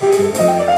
Música